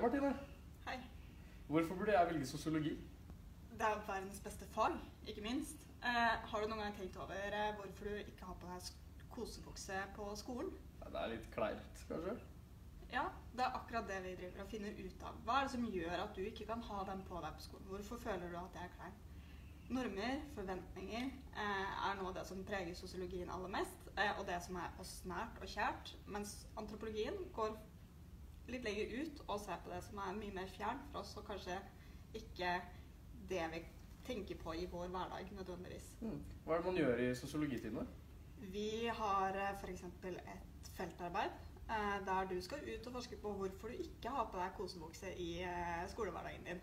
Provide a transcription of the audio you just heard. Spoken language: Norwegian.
Martine. Hei. Hvorfor burde jeg velge sosiologi? Det er verdens beste fag, ikke minst. Eh, har du noen gang tenkt over eh, hvorfor du ikke har på deg kosebukse på skolen? Det er litt kleint, kanskje. Ja, det er akkurat det vi driver og finner ut av. Hva er det som gjør at du ikke kan ha den på deg på skolen? Hvorfor føler du at det er kleint? Normer, forventninger, eh, er av det som preger sosiologien aller mest, eh, og det som er oss nært og kjært, mens antropologien går litt lenger ut og ser på det som er mye mer fjernt for oss, og kanskje ikke det vi tenker på i vår hverdag nødvendigvis. Mm. Hva er det man gjør i sosiologitimene? Vi har f.eks. et feltarbeid eh, der du skal ut og forske på hvorfor du ikke har på deg kosebukse i eh, skolehverdagen din.